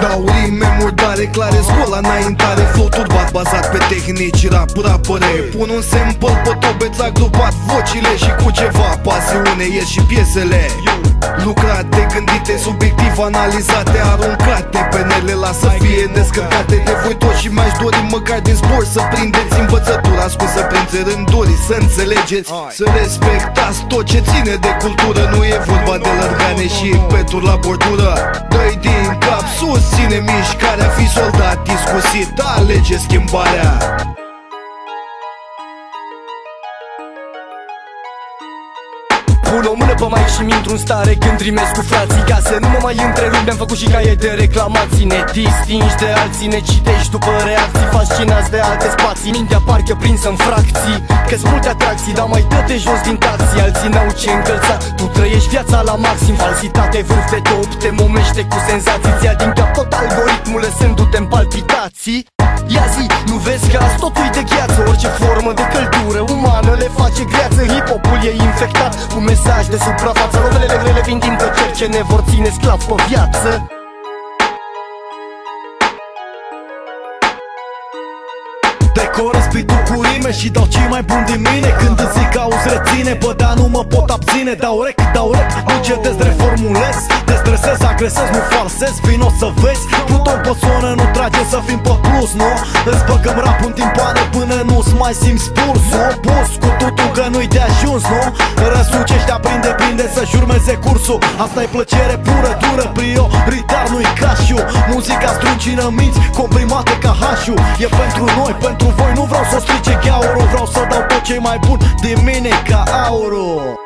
Dau rime murdare, clare, scol înaintare. Flow tot bat bazat pe tehnici, rap, rapăre Pun un sample pe tobe, trag grupat vocile Și cu ceva pasiune ies și piesele Lucrate, gândite, subiectiv analizate Aruncate, penele la să fie descărcate. De voi toți și mai dori măcar din zbor Să prindeți învățătura ascunsă printre rânduri Să înțelegeți, să respectați tot ce ține de cultură. Nu e vorba de lărgane și peturi la bordură. Dă-i din cap, susține mișcarea Fi soldat discusit, alege schimbarea Pun o mână pe mai și mi-intru în stare când rimesc cu frații Ca să nu mă mai întrerup, mi-am făcut și caie de reclamații. Ne distingi de alții, ne citești după reacții. Fascinați de alte spații, mintea parcă prinsă în fracții. Că-s multe atracții, dar mai dă-te jos din taxi. Alții n-au ce încălța, tu trăiești viața la maxim. Falsitate vârf de top, te momește cu senzații. Ți-a din cap tot algoritmul lăsându-te în palpitații. Ia zi, nu vezi că azi totul e de gheață. Orice formă de căldură umană le face greață Hip-hopul e infectat cu mesaj de suprafață. Novelele grele vin din plăceri ce ne vor ține sclav pe viață. Decorez beat cu rime și dau cei mai buni din mine. Când îți zic auzi reține, bă, dar nu mă pot abține. Dau rec, dau rec, nu cedez, reformulez Te stresez, agresez, nu falsez, vin o să vezi. Pluton pe zonă, nu trage să fim pe plus, nu? Îți băgăm rap în timpane până nu-ți mai simți pulsul Opus cu tutul că nu-i de ajuns, nu? Răsucești, aprinde, prinde să-și urmeze cursul. Asta e plăcere pură, dură, prioritar, nu-i cașiu. Muzica struncină minți, comprimate ca hașu. E pentru noi, pentru voi, nu vreau să strice gheaurul Vreau să dau tot ce mai bun. Din mine ca aurul